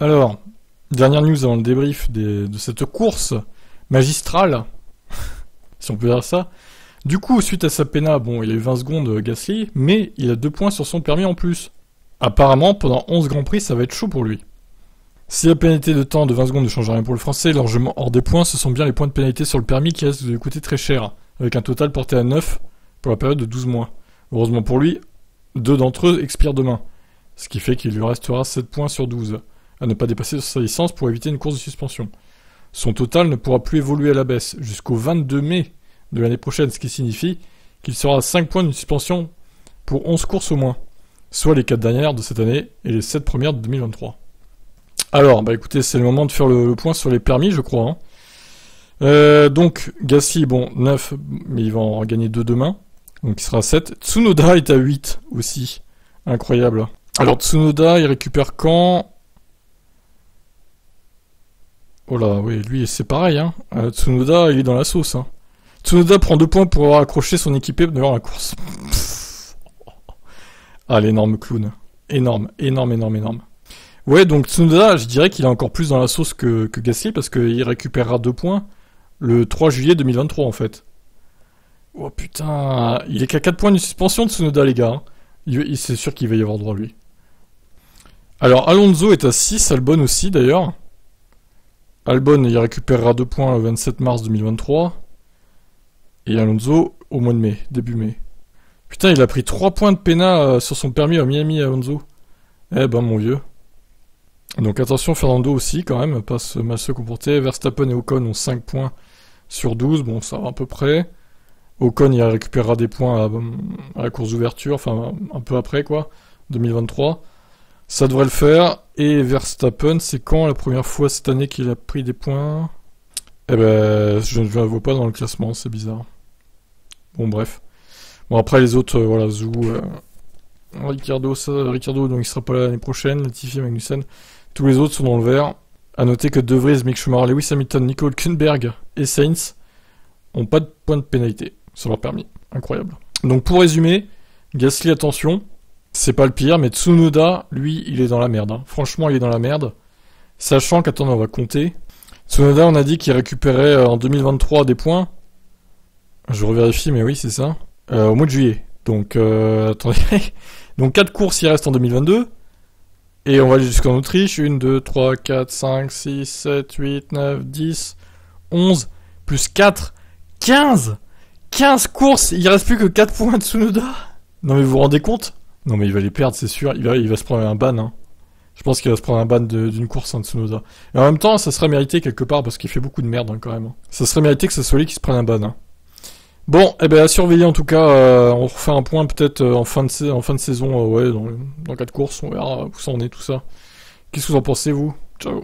Alors, dernière news avant le débrief de cette course magistrale, si on peut dire ça. Du coup, suite à sa pena, bon, il a eu 20 secondes euh, Gasly, mais il a 2 points sur son permis en plus. Apparemment, pendant 11 Grands Prix, ça va être chaud pour lui. Si la pénalité de temps de 20 secondes ne change rien pour le français, largement hors des points, ce sont bien les points de pénalité sur le permis qui restent de lui coûter très cher, avec un total porté à 9 pour la période de 12 mois. Heureusement pour lui, deux d'entre eux expirent demain, ce qui fait qu'il lui restera 7 points sur 12, à ne pas dépasser sa licence pour éviter une course de suspension. Son total ne pourra plus évoluer à la baisse jusqu'au 22 mai de l'année prochaine, ce qui signifie qu'il sera à 5 points de suspension pour 11 courses au moins, soit les 4 dernières de cette année et les 7 premières de 2023. Alors, bah écoutez, c'est le moment de faire le, point sur les permis, je crois. Hein. Euh, donc, Gassi, bon, 9, mais il va en gagner 2 demain. Donc il sera à 7. Tsunoda est à 8 aussi. Incroyable. Alors Tsunoda, il récupère quand? Oh là, oui, lui, c'est pareil. Hein. Euh, Tsunoda, il est dans la sauce. Hein. Tsunoda prend 2 points pour avoir accroché son équipé devant la course. Ah, l'énorme clown. Énorme, énorme, énorme, énorme. Ouais, donc Tsunoda, je dirais qu'il est encore plus dans la sauce que, que Gasly parce qu'il récupérera 2 points le 3 juillet 2023 en fait. Oh putain, il est qu'à 4 points de suspension de Tsunoda les gars. Il, c'est sûr qu'il va y avoir droit lui. Alors Alonso est à 6, Albon aussi d'ailleurs. Albon il récupérera 2 points le 27 mars 2023. Et Alonso au mois de mai, début mai. Putain, il a pris 3 points de pena euh, sur son permis à Miami Alonso. Eh ben mon vieux. Donc attention, Fernando aussi quand même, pas se mal se comporter. Verstappen et Ocon ont 5 points sur 12, bon ça va à peu près. Ocon il récupérera des points à, la course d'ouverture, enfin un peu après quoi, 2023. Ça devrait le faire. Et Verstappen, c'est quand la première fois cette année qu'il a pris des points? Eh ben, je ne le vois pas dans le classement, c'est bizarre. Bon bref. Bon après les autres, euh, voilà, Zou, euh, Ricardo, ça, Ricardo, donc il sera pas là l'année prochaine, Latifi, Magnussen. Tous les autres sont dans le vert. À noter que De Vries, Mick Schumacher, Lewis Hamilton, Nicole Kunberg et Sainz ont pas de points de pénalité sur leur permis. Incroyable. Donc pour résumer, Gasly attention, c'est pas le pire, mais Tsunoda, lui, il est dans la merde. Hein. Franchement, il est dans la merde. Sachant qu'attendez, on va compter. Tsunoda, on a dit qu'il récupérait euh, en 2023 des points. Je revérifie, mais oui, c'est ça. Euh, au mois de juillet. Donc, euh, attendez. Donc 4 courses, il reste en 2022. Et on va aller jusqu'en Autriche. 1, 2, 3, 4, 5, 6, 7, 8, 9, 10, 11, plus 4, 15 15 courses Il reste plus que 4 points de Tsunoda Non mais vous vous rendez compte? Non mais il va les perdre, c'est sûr. Il va, se prendre un ban. Hein. Je pense qu'il va se prendre un ban d'une course, hein, Tsunoda. Et en même temps, ça serait mérité quelque part parce qu'il fait beaucoup de merde hein, quand même. Ça serait mérité que ce soit lui qui se prenne un ban. Bon, eh ben à surveiller en tout cas. Euh, on refait un point peut-être euh, en fin de en fin de saison, euh, ouais, dans, dans quatre courses, on verra où ça en est tout ça. Qu'est-ce que vous en pensez vous?